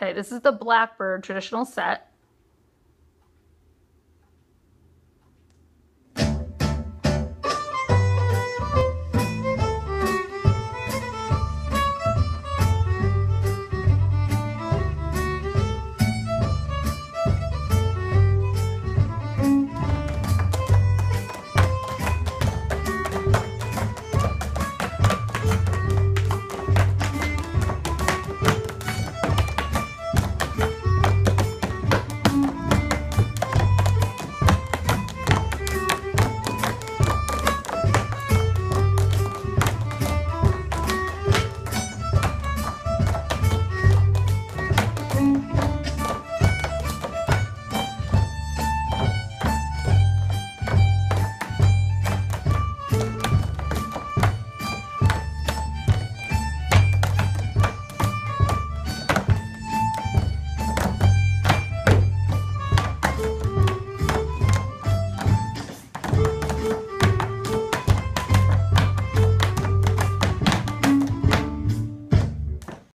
Okay, this is the Blackbird traditional set.